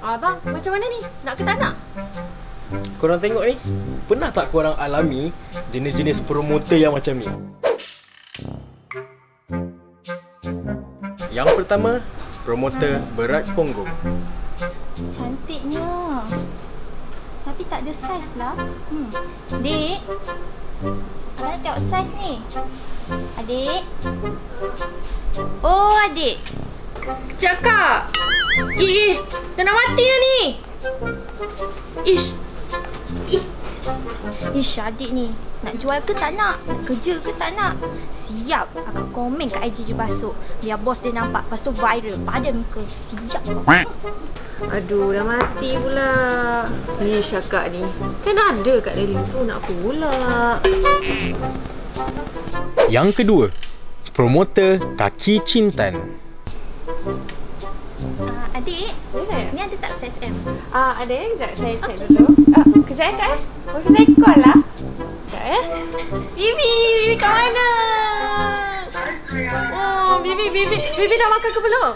Abang, macam mana ni? Nak ke tak nak? Korang tengok ni Pernah tak korang alami Jenis-jenis promoter yang macam ni Yang pertama Promoter berat punggung Cantiknya. Tapi tak ada saiz lah. Hmm. Abang nak tengok saiz ni. Adik. Oh, adik. Cakap! Ih, dah nak mati dah ni! Ish, Ish, adik ni. Nak jual ke tak nak? Nak kerja ke tak nak? Siap. Akan komen kat IG je basuk. Biar bos dia nampak. Lepas tu viral. Padan muka. Siap kau. aduh dah mati pula. Ish, akak ni. Kan ada kat daily tu nak apa pula? Yang kedua Promoter kaki cintan Uh, adik. Ya, Ni ada tak saiz M? Ah, ada yang sekejap saya check dulu. Ah, kejap eh, Kak eh. Wifi saya call lah. Sekejap eh. Bibi, Bibi kat mana? Oh, Bibi, Bibi, Bibi dah makan ke belum?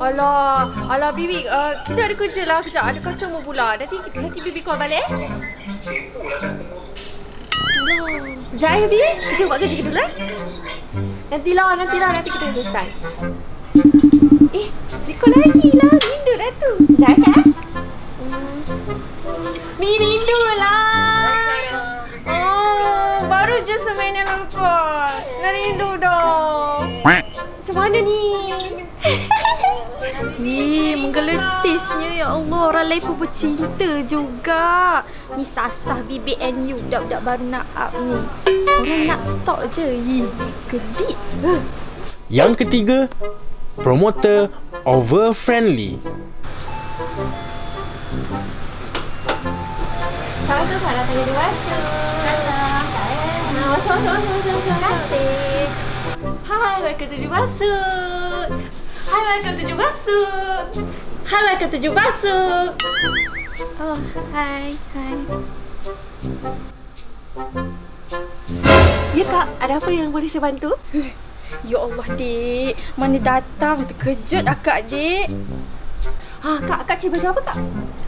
Alah, alah Bibi, uh, kita ada kerja lah kejap. Ada customer pula. Nanti nanti Bibi call balik eh. Sekejap eh, Bibi. Kita buat kerja kita dulu eh. Nantilah, nantilah. Nanti kita tunggu start. Eh, dia lagi lah. Rindu lah tu. Sekejap eh, eh. Mi rindu lah. Oh, baru je semain yang call. Nak rindu dong. Macam mana ni? Ih, menggeletisnya ya Allah. Orang lain pun bercinta juga. Ni sasah BBNU budak-budak baru nak up ni. Orang nak stok je. Ih, kedip. Yang ketiga Promoter over friendly tu tanya. Nah. Terima kasih. Hai, welcome to Jubasut. Hai, welcome to Jubasut. Hai, welcome to Jubasut. Oh, hai, hai. Ya kak, ada apa yang boleh saya bantu? Ya Allah, Dik. Mana datang? Terkejut akak, Dik. Ha, kak, kak cari baju apa kak?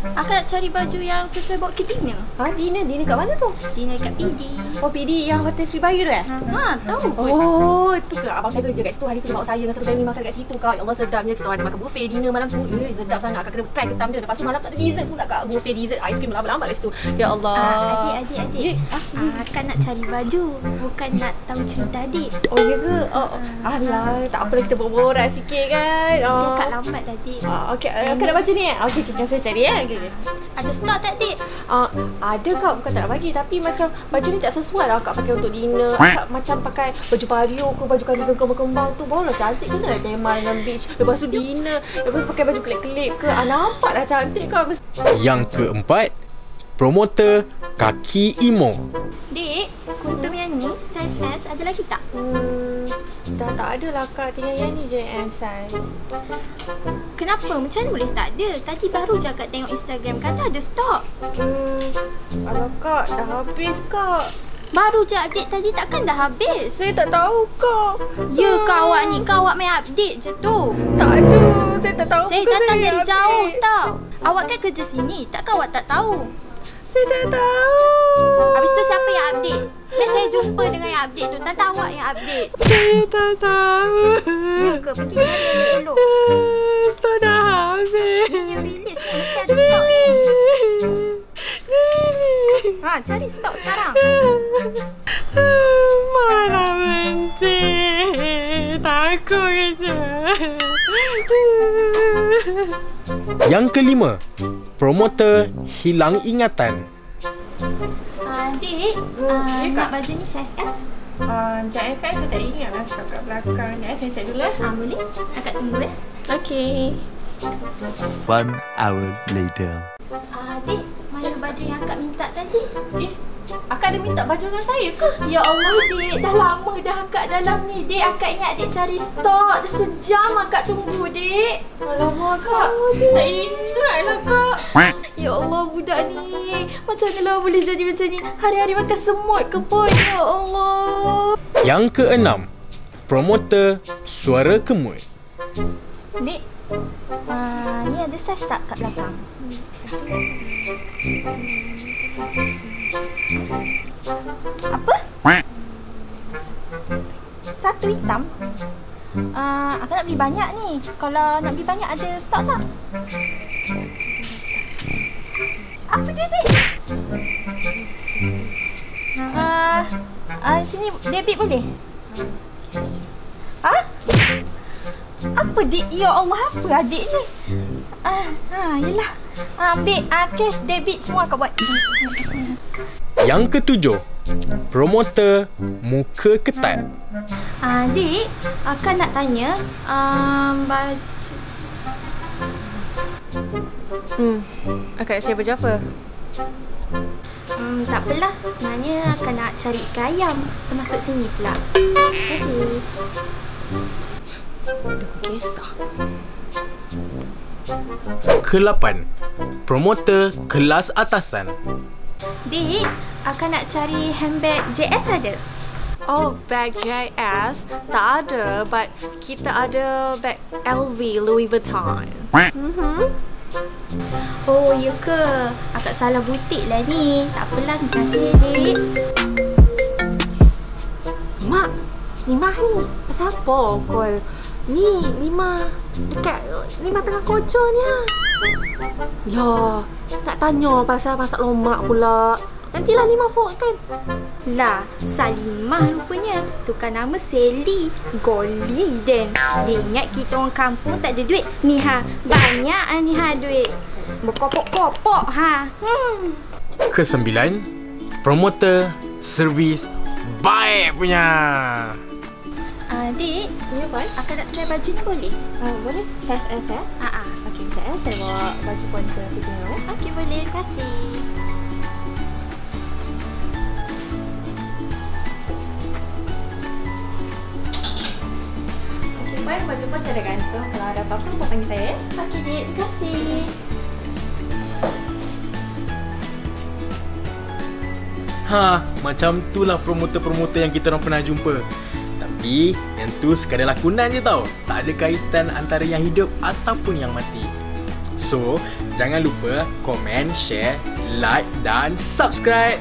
Akak nak cari baju yang sesuai bawa ke dinner. Ha, dinner, dinner kat mana tu? Dinner kat PD. Oh, PD yang Hotel Sri Bayu tu eh? Ha, tahu pun. Oh, tu ke abang saya kerja kat situ hari tu bawa saya dengan satu family makan kat situ kak. Ya Allah sedapnya kita orang ada makan buffet dinner malam tu. Eh, sedap sangat. Akak kena try ketam dia. Lepas tu malam tak ada dessert pula kak. Buffet dessert, ice cream lambat-lambat kat situ. Ya Allah. Ah, adik, adik, adik. Ya, ah, Ah, akak nak cari baju. Bukan nak tahu cerita adik. Oh, ya ke? Oh, oh. alah, tak apa kita borak sikit kan. Dia Oh. akak lambat dah, Dik. Ah, okey, akak nak baju ni eh? Okey, okay, saya cari ya. Okey, okey. Ada stok tak, Dik? Uh, ada kak bukan tak nak bagi tapi macam baju ni tak sesuai lah kak pakai untuk dinner. Kak macam pakai baju pario ke baju kain kembang-kembang tu barulah cantik kena lah tema dengan beach. Lepas tu dinner, lepas tu pakai baju kelip-kelip ke. Ah, nampaklah cantik kak. Yang keempat Promoter kaki emo Dik, kuntum yang ni saiz S ada lagi tak? Hmm, dah tak ada lah kak. Tinggal yang ni je yang size. Kenapa? Macam mana boleh tak ada? Tadi baru je akak tengok Instagram kata ada stok. Hmm, alah kak, dah habis kak. Baru je update tadi takkan dah habis? Saya tak tahu kak. Ya kau awak ni, kau awak main update je tu. Tak ada. Saya tak tahu. Saya datang yang dari update. jauh tau. Awak kan kerja sini, takkan awak tak tahu? Saya tak tahu. Habis tu siapa yang update? Saya jumpa dengan yang update tu. Tante awak yang update. Saya tak tahu. Ya ke? Pergi cari yang elok. Stok dah habis. Ni new release ni. Mesti ada stok ni. Ha, cari stok sekarang. Mana berhenti. Takut kerja. Yang kelima Promoter hilang ingatan Uh, Dik, uh, nak baju ni saiz S? Uh, Sekejap eh Kak, saya tak ingat lah stok kat belakang. Sekejap eh, saya cek dulu eh. Ha, boleh? Akak tunggu eh. Okay. One hour later. Uh, Dik, mana baju yang akak minta tadi? Eh, Akak ada minta baju dengan saya ke? Ya Allah, Dik. Dah lama dah akak dalam ni, Dik. Akak ingat Dik cari stok. Dah sejam akak tunggu, Dik. Alamak Kak. Tak ingat lah Kak. Ya Allah, budak ni. Macam mana lah boleh jadi macam ni? Hari-hari makan semut ke pun? Ya Allah. Yang keenam Promoter suara kemul Dik, Ah, ni ada saiz tak kat belakang? Apa? Satu hitam? Ah, aku nak beli banyak ni. Kalau nak beli banyak ada stok tak? Apa dia ni? Ah, ah sini debit boleh? Ha? Apa dik? Ya Allah, apa adik ni? Ah, ha, yelah. Ah, ambil ah, cash, debit semua kau buat. Yang ketujuh, promoter muka ketat. Ah, dik, akan nak tanya um, baju Hmm. Akak nak cari baju apa? Hmm, tak apalah. Sebenarnya akan nak cari ikan ayam. Termasuk sini pula. Terima kasih. Kisah. Kelapan, promoter kelas atasan. Dik, akan nak cari handbag JS ada? Oh, bag JS tak ada, but kita ada bag LV Louis Vuitton. Mhm. Oh, ya ke? Akak salah butik lah ni. Tak apalah, terima kasih, Dik. Mak, Lima ni. Pasal apa call? Ni Lima dekat Lima tengah kerja ni. Lah, nak tanya pasal masak lomak pula. Nantilah Lima forward kan. Lah, Salimah rupanya. Tukar nama Sally. Goli den. Dia ingat kita orang kampung tak ada duit. Ni ha, banyak ah ni ha duit. Berkopok-kopok ha. Hmm. Kesembilan, promoter servis baik punya. Adik, Ya, baik. akak nak try baju ni boleh? Uh, boleh? Size S ya? Ha ah. Okey, sekejap ya. Saya bawa baju puan ke eh. Okey, boleh. Terima kasih. Puan baju puan saya dah gantung. Kalau ada apa-apa, puan panggil saya ya. Okey, Dik. Terima kasih. Ha, macam tu lah promoter-promoter yang kita orang pernah jumpa. Tapi, yang tu sekadar lakonan je tau. Tak ada kaitan antara yang hidup ataupun yang mati. So, jangan lupa komen, share, like dan subscribe.